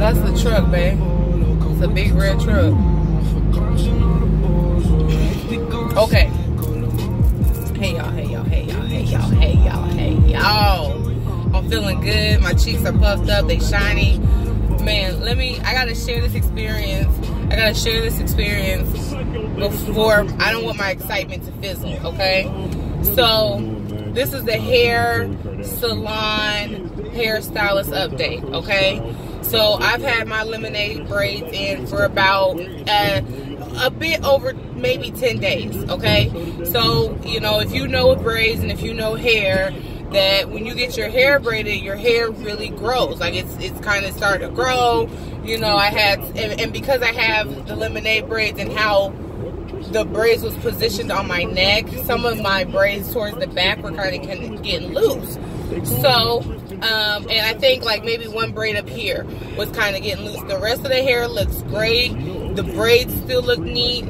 That's the truck, babe. It's a big red truck. Okay. Hey y'all, hey y'all, hey y'all, hey y'all, hey y'all, hey y'all. I'm feeling good. My cheeks are puffed up, they shiny. Man, let me I gotta share this experience. I gotta share this experience before I don't want my excitement to fizzle, okay? So this is the hair salon hairstylist update, okay? So I've had my lemonade braids in for about uh, a bit over maybe 10 days, okay? So, you know, if you know braids and if you know hair, that when you get your hair braided, your hair really grows. Like it's it's kind of starting to grow. You know, I had and, and because I have the lemonade braids and how the braids was positioned on my neck, some of my braids towards the back were kind of getting loose. So, um, and I think like maybe one braid up here was kind of getting loose. The rest of the hair looks great. The braids still look neat.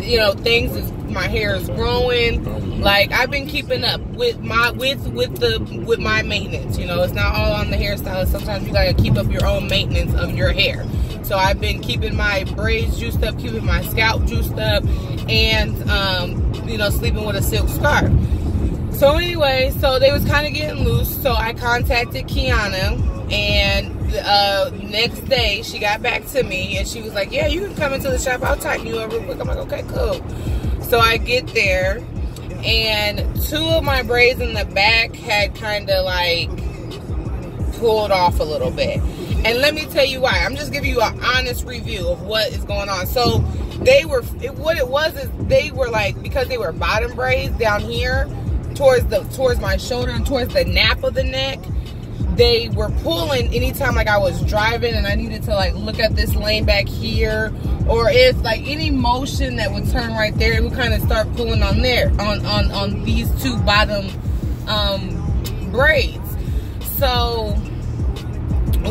You know, things is my hair is growing. Like I've been keeping up with my with with the with my maintenance. You know, it's not all on the hairstylist. Sometimes you gotta keep up your own maintenance of your hair. So I've been keeping my braids juiced up, keeping my scalp juiced up, and um, you know, sleeping with a silk scarf. So anyway, so they was kind of getting loose. So I contacted Kiana, and uh, next day she got back to me, and she was like, "Yeah, you can come into the shop. I'll tighten you up real quick." I'm like, "Okay, cool." So I get there, and two of my braids in the back had kind of like pulled off a little bit. And let me tell you why. I'm just giving you an honest review of what is going on. So they were, it, what it was is they were like, because they were bottom braids down here towards the, towards my shoulder and towards the nape of the neck, they were pulling anytime like I was driving and I needed to like look at this lane back here or if like any motion that would turn right there, it would kind of start pulling on there, on, on, on these two bottom um, braids. So,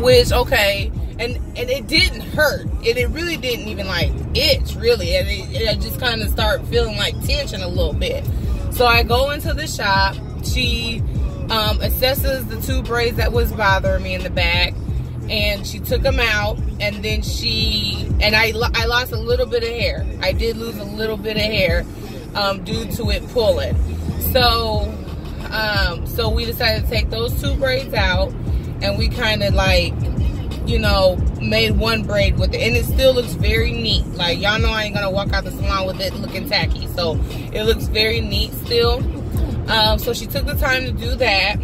which, okay, and and it didn't hurt and it really didn't even like itch really and it, it just kind of start feeling like tension a little bit so i go into the shop. She um, assesses the two braids that was bothering me in the back and she took them out and then she and I, I lost a little bit of hair. I did lose a little bit of hair um, due to it pulling. So um, so we decided to take those two braids out and we kind of like you know made one braid with it. And it still looks very neat. Like y'all know I ain't gonna walk out the salon with it looking tacky. So it looks very neat still. Um, so she took the time to do that.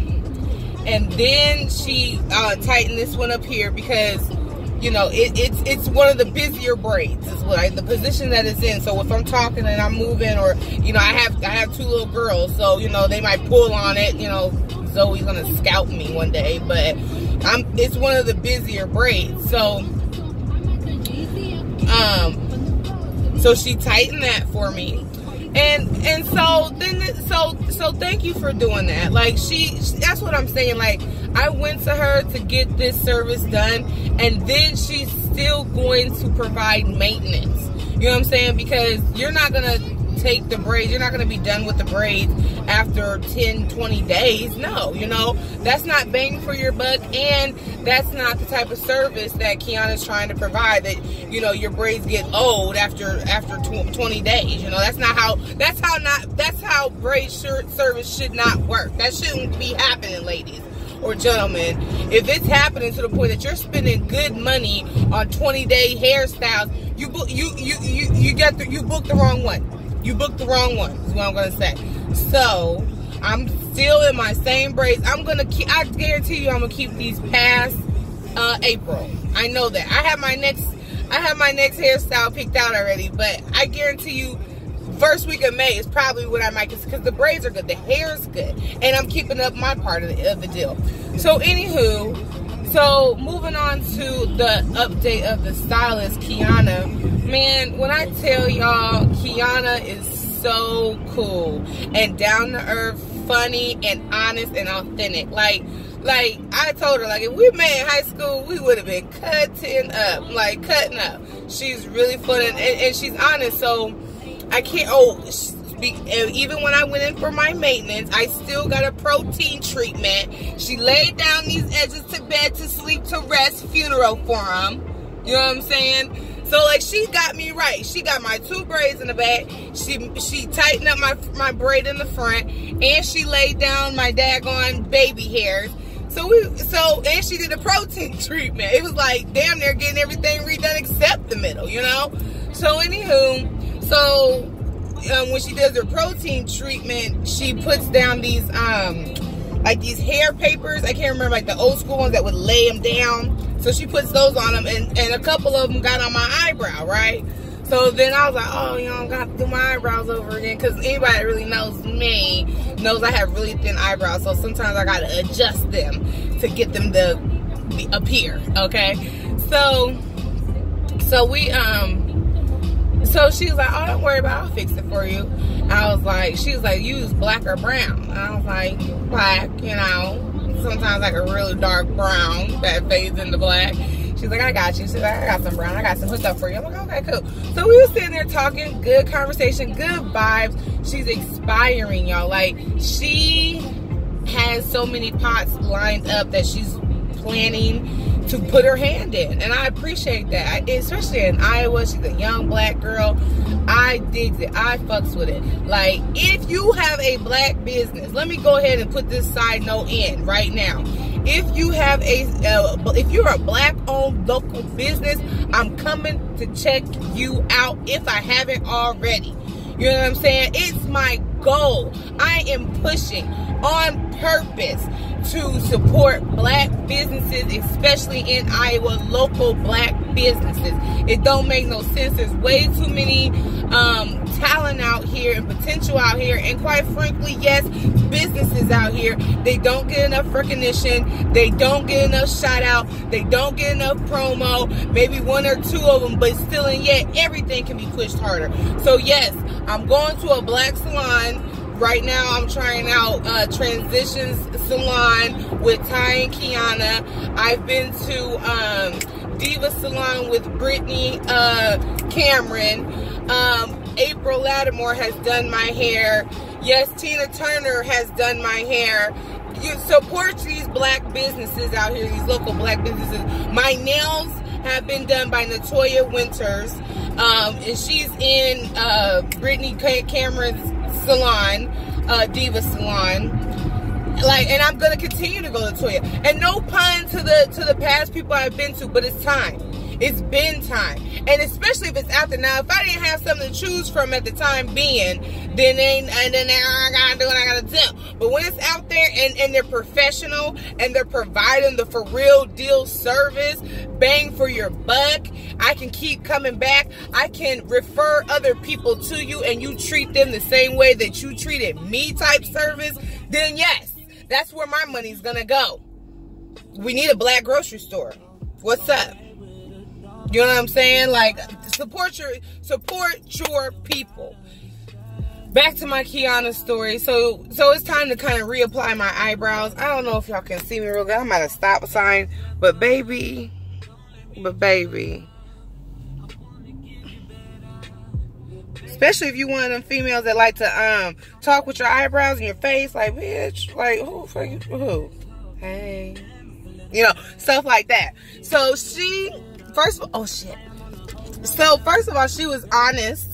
And then she uh, tightened this one up here because you know it, it's it's one of the busier braids is what I, the position that it's in. So if I'm talking and I'm moving or you know I have I have two little girls. So you know they might pull on it you know. Zoe's gonna scout me one day but I'm it's one of the busier braids. So um so she tightened that for me. And and so then so so thank you for doing that. Like she that's what i'm saying. Like i went to her to get this service done and then she's still going to provide maintenance. You know what i'm saying? Because you're not gonna take the braids. You're not gonna be done with the braids after 10 20 days. No you know that's not bang for your buck and that's not the type of service that Kiana's trying to provide that you know your braids get old after after 20 days you know. That's not how that's how not that's how braid shirt service should not work. That shouldn't be happening ladies or gentlemen. If it's happening to the point that you're spending good money on 20 day hairstyles you book you you you you get the, you booked the wrong one you booked the wrong one is what i'm gonna say. So i'm still in my same braids. I'm gonna keep i guarantee you i'm gonna keep these past uh april. I know that. I have my next i have my next hairstyle picked out already but i guarantee you first week of may is probably what i might because the braids are good the hair is good and i'm keeping up my part of the, of the deal. So anywho so moving on to the update of the stylist, Kiana. Man, when I tell y'all, Kiana is so cool and down to earth, funny and honest and authentic. Like, like I told her, like if we met in high school, we would have been cutting up, like cutting up. She's really fun and, and, she's honest. So I can't. Oh, even when I went in for my maintenance, I still got a protein treatment. She laid down these edges to bed to sleep to rest funeral for him. You know what I'm saying? So like she got me right. She got my two braids in the back. She she tightened up my my braid in the front, and she laid down my daggone baby hairs. So we so and she did a protein treatment. It was like damn near getting everything redone except the middle, you know. So anywho, so um, when she does her protein treatment, she puts down these um like these hair papers. I can't remember like the old school ones that would lay them down. So she puts those on them, and, and a couple of them got on my eyebrow, right? So then I was like, oh, you know, I'm gonna do my eyebrows over again. Because anybody that really knows me knows I have really thin eyebrows. So sometimes I gotta adjust them to get them to appear, okay? So, so we, um, so she was like, oh, don't worry about it. I'll fix it for you. I was like, she was like, use black or brown. I was like, black, you know sometimes like a really dark brown that fades into black. She's like, I got you. She's like, I got some brown. I got some hookup for you. I'm like, okay, cool. So we were sitting there talking, good conversation, good vibes. She's expiring, y'all. Like, she has so many pots lined up that she's planning to put her hand in. And I appreciate that. Especially in Iowa. She's a young black girl. I digs it. I fucks with it. Like, if you have a black business, let me go ahead and put this side note in right now. If you have a, uh, if you're a black owned local business, I'm coming to check you out if I haven't already. You know what I'm saying? It's my goal. I am pushing on purpose to support black businesses, especially in Iowa, local black businesses. It don't make no sense. There's way too many um, talent out here and potential out here. And quite frankly, yes, businesses out here, they don't get enough recognition. They don't get enough shout out. They don't get enough promo. Maybe one or two of them, but still and yet everything can be pushed harder. So yes, I'm going to a black salon right now I'm trying out uh, Transitions Salon with Ty and Kiana. I've been to um, Diva Salon with Brittany uh, Cameron. Um, April Lattimore has done my hair. Yes, Tina Turner has done my hair. You support these black businesses out here, these local black businesses. My nails have been done by Natoya Winters. Um, and she's in uh, Brittany Cameron's salon, uh, Diva salon. Like, and I'm gonna continue to go to Toya. And no pun to the to the past people I've been to, but it's time. It's been time. And especially if it's out there. Now, if I didn't have something to choose from at the time being, then ain't, and then oh, I gotta do what I gotta do. But when it's out there and, and they're professional and they're providing the for real deal service, bang for your buck, I can keep coming back. I can refer other people to you and you treat them the same way that you treated me type service, then yes, that's where my money's gonna go. We need a black grocery store. What's up? You know what I'm saying? Like support your support your people. Back to my Kiana story. So so it's time to kind of reapply my eyebrows. I don't know if y'all can see me real good. I'm at a stop sign, but baby, but baby. Especially if you one of them females that like to um talk with your eyebrows and your face, like bitch, like who you who? Hey. You know, stuff like that. So she first of all, oh shit. So first of all, she was honest.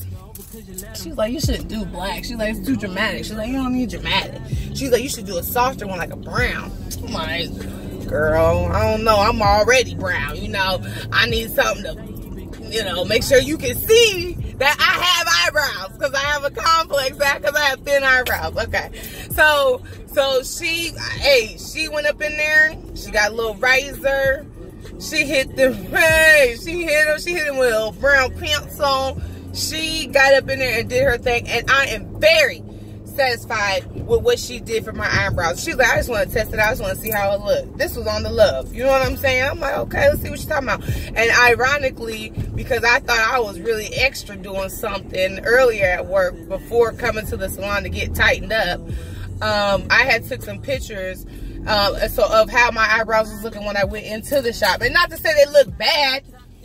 She was like, you shouldn't do black. She's like, it's too dramatic. She's like, you don't need dramatic. She's like, you should do a softer one like a brown. I'm like, girl, I don't know. I'm already brown. You know, I need something to, you know, make sure you can see that I have eyebrows because I have a complex that because I have thin eyebrows. Okay, so so she, hey, she went up in there. She got a little razor. She hit the hey, she hit him. She hit him with a brown pants. She got up in there and did her thing, and I am very satisfied with what she did for my eyebrows. She's like, I just want to test it. I just want to see how it looked. This was on the love. You know what I'm saying? I'm like, okay, let's see what she's talking about. And ironically, because I thought I was really extra doing something earlier at work before coming to the salon to get tightened up, um, I had took some pictures um, so of how my eyebrows was looking when I went into the shop. And not to say they look bad,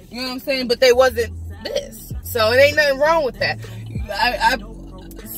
you know what I'm saying, but they wasn't this. So it ain't nothing wrong with that. I, I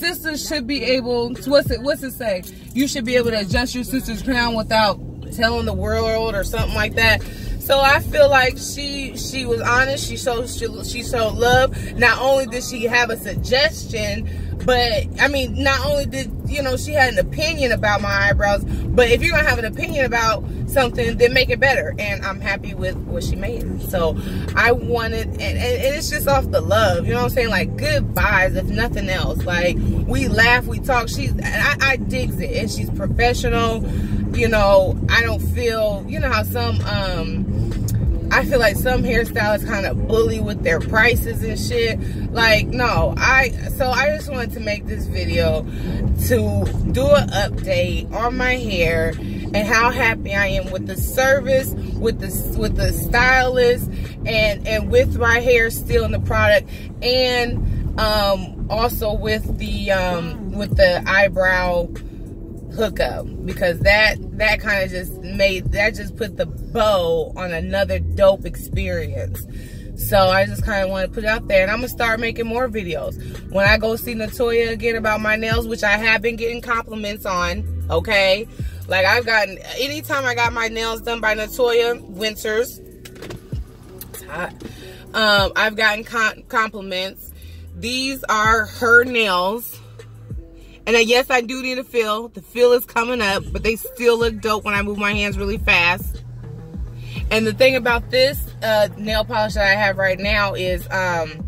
sisters should be able. To, what's it? What's it say? You should be able to adjust your sister's crown without telling the world or something like that. So I feel like she she was honest. She showed she, she showed love. Not only did she have a suggestion, but I mean, not only did you know she had an opinion about my eyebrows, but if you're gonna have an opinion about something, then make it better. And I'm happy with what she made. So I wanted, and, and, it's just off the love. You know what I'm saying? Like goodbyes, if nothing else. Like we laugh, we talk. She's, I, I digs it, and she's professional. You know, I don't feel, you know how some um I feel like some hairstylists kind of bully with their prices and shit. Like, no, I, so I just wanted to make this video to do an update on my hair and how happy I am with the service, with the, with the stylist and, and with my hair still in the product and, um, also with the, um, with the eyebrow hookup because that that kind of just made that just put the bow on another dope experience. So I just kind of want to put it out there and I'm gonna start making more videos. When I go see Natoya again about my nails which I have been getting compliments on okay? Like I've gotten anytime I got my nails done by Natoya Winters um, I've gotten compliments. These are her nails and then, yes, I do need a fill. The fill is coming up, but they still look dope when I move my hands really fast. And the thing about this uh, nail polish that I have right now is um,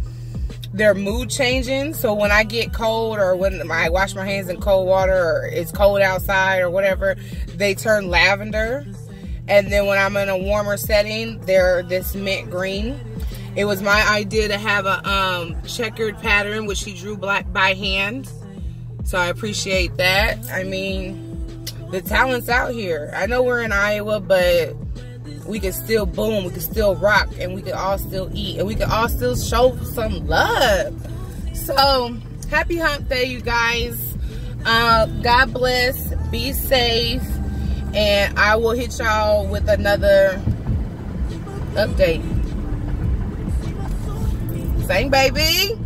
they're mood changing. So when I get cold or when I wash my hands in cold water or it's cold outside or whatever, they turn lavender. And then when I'm in a warmer setting, they're this mint green. It was my idea to have a um, checkered pattern, which she drew black by hand. So I appreciate that. I mean, the talent's out here. I know we're in Iowa, but we can still boom, we can still rock, and we can all still eat, and we can all still show some love. So, happy hump day, you guys. Uh, God bless, be safe, and I will hit y'all with another update. Same baby.